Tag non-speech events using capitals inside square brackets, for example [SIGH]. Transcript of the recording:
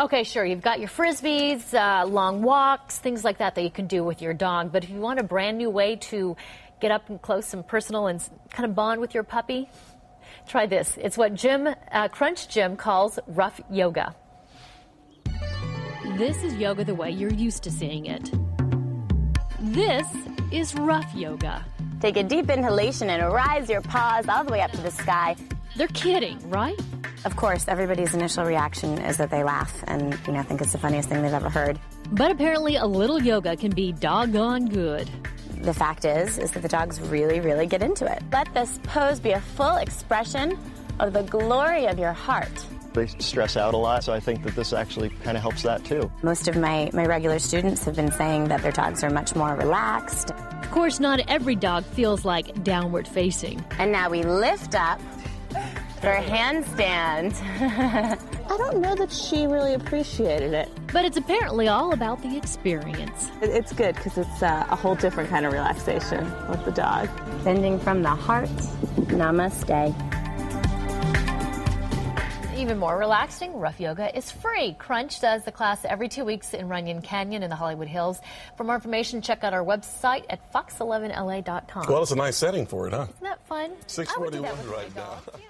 Okay, sure. You've got your frisbees, uh, long walks, things like that that you can do with your dog. But if you want a brand new way to get up and close and personal and kind of bond with your puppy, try this. It's what gym uh, Crunch Gym calls Ruff yoga. This is yoga the way you're used to seeing it. This is Ruff yoga. Take a deep inhalation and rise your paws all the way up to the sky. They're kidding, right? Of course, everybody's initial reaction is that they laugh and, you know, think it's the funniest thing they've ever heard. But apparently, a little yoga can be doggone good. The fact is, is that the dogs really, really get into it. Let this pose be a full expression of the glory of your heart. They stress out a lot, so I think that this actually kind of helps that too. Most of my, my regular students have been saying that their dogs are much more relaxed. Of course, not every dog feels like downward facing. And now we lift up for a handstand. [LAUGHS] I don't know that she really appreciated it. But it's apparently all about the experience. It's good because it's uh, a whole different kind of relaxation with the dog. Bending from the heart. Namaste. Even more relaxing, Ruff yoga is free. Crunch does the class every two weeks in Runyon Canyon in the Hollywood Hills. For more information, check out our website at fox11la.com. Well, it's a nice setting for it, huh? Isn't that fun? I would do that 641 right now. Yeah.